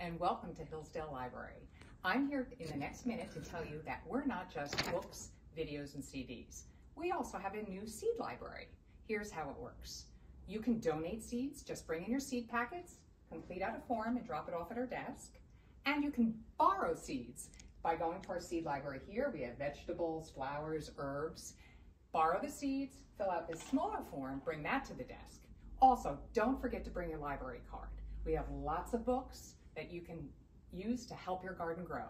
and welcome to Hillsdale Library. I'm here in the next minute to tell you that we're not just books, videos, and CDs. We also have a new seed library. Here's how it works. You can donate seeds, just bring in your seed packets, complete out a form and drop it off at our desk. And you can borrow seeds by going to our seed library here. We have vegetables, flowers, herbs. Borrow the seeds, fill out this smaller form, bring that to the desk. Also, don't forget to bring your library card. We have lots of books that you can use to help your garden grow.